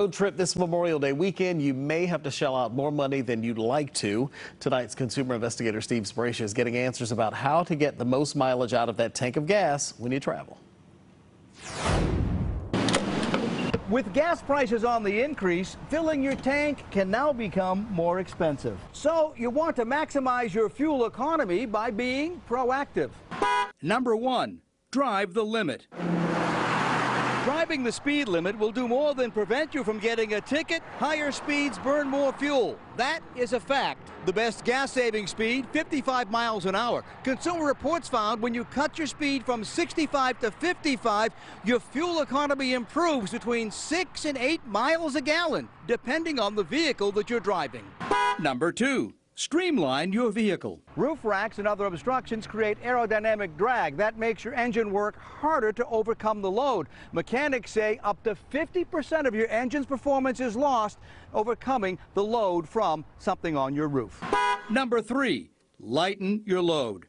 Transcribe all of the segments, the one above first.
Road trip this Memorial Day weekend, you may have to shell out more money than you'd like to. Tonight's consumer investigator Steve Sbraccia is getting answers about how to get the most mileage out of that tank of gas when you travel. With gas prices on the increase, filling your tank can now become more expensive. So you want to maximize your fuel economy by being proactive. Number one, drive the limit. Driving the speed limit will do more than prevent you from getting a ticket. Higher speeds burn more fuel. That is a fact. The best gas saving speed, 55 miles an hour. Consumer Reports found when you cut your speed from 65 to 55, your fuel economy improves between 6 and 8 miles a gallon, depending on the vehicle that you're driving. Number two, Streamline your vehicle. Roof racks and other obstructions create aerodynamic drag. That makes your engine work harder to overcome the load. Mechanics say up to 50% of your engine's performance is lost overcoming the load from something on your roof. Number three, lighten your load.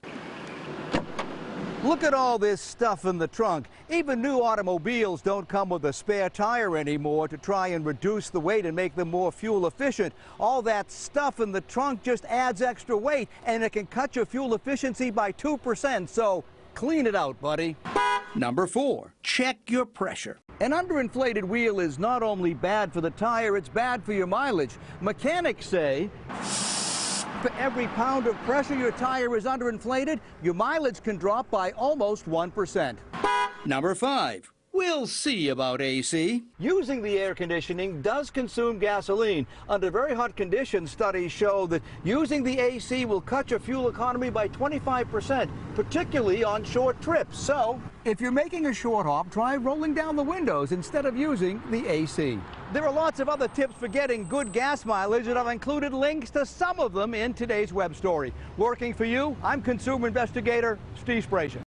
Look at all this stuff in the trunk. Even new automobiles don't come with a spare tire anymore to try and reduce the weight and make them more fuel efficient. All that stuff in the trunk just adds extra weight and it can cut your fuel efficiency by 2%. So clean it out, buddy. Number four, check your pressure. An underinflated wheel is not only bad for the tire, it's bad for your mileage. Mechanics say for every pound of pressure your tire is underinflated, your mileage can drop by almost 1%. Number five, We'll see about AC. Using the air conditioning does consume gasoline. Under very hot conditions, studies show that using the AC will cut your fuel economy by 25%, particularly on short trips. So, if you're making a short hop, try rolling down the windows instead of using the AC. There are lots of other tips for getting good gas mileage, and I've included links to some of them in today's web story. Working for you, I'm consumer investigator Steve Sbraccia.